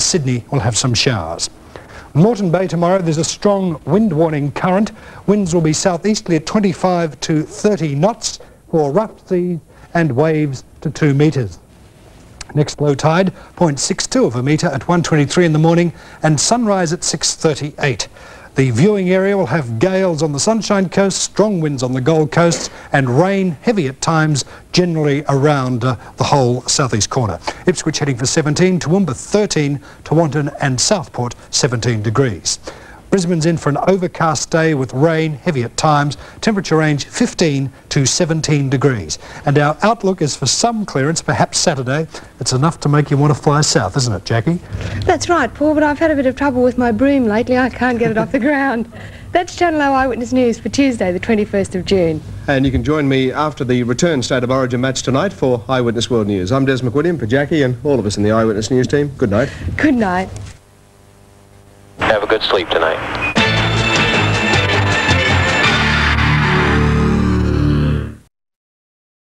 Sydney, we'll have some showers. Moreton Bay tomorrow, there's a strong wind warning current. Winds will be southeasterly at 25 to 30 knots for rough seas and waves to 2 metres. Next low tide, 0.62 of a metre at 1.23 in the morning and sunrise at 6.38. The viewing area will have gales on the Sunshine Coast, strong winds on the Gold Coast and rain, heavy at times, generally around uh, the whole southeast corner. Ipswich heading for 17, Toowoomba 13, Tewantin and Southport 17 degrees. Brisbane's in for an overcast day with rain, heavy at times, temperature range 15 to 17 degrees. And our outlook is for some clearance, perhaps Saturday. It's enough to make you want to fly south, isn't it, Jackie? That's right, Paul, but I've had a bit of trouble with my broom lately. I can't get it off the ground. That's Channel O Eyewitness News for Tuesday, the 21st of June. And you can join me after the return State of Origin match tonight for Eyewitness World News. I'm Des McWilliam for Jackie and all of us in the Eyewitness News team. Good night. Good night. Have a good sleep tonight.